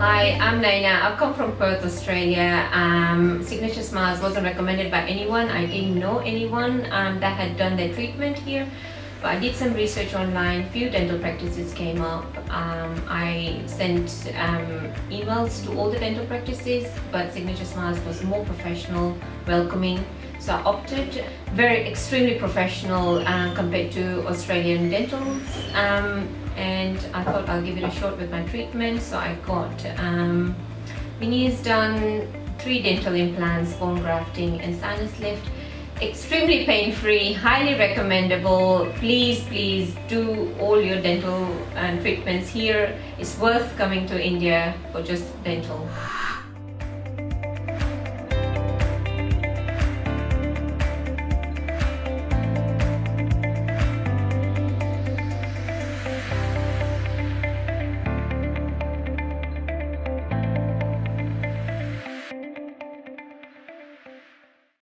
Hi, I'm Nayna. I've come from Perth, Australia. Um, Signature Smiles wasn't recommended by anyone. I didn't know anyone um, that had done their treatment here. But I did some research online. Few dental practices came up. Um, I sent um, emails to all the dental practices, but Signature Smiles was more professional, welcoming. So I opted very extremely professional uh, compared to Australian dentals. Um, and I thought I'll give it a shot with my treatment. So I got um, veneers done, three dental implants, bone grafting, and sinus lift. Extremely pain-free, highly recommendable. Please, please do all your dental uh, treatments here. It's worth coming to India for just dental.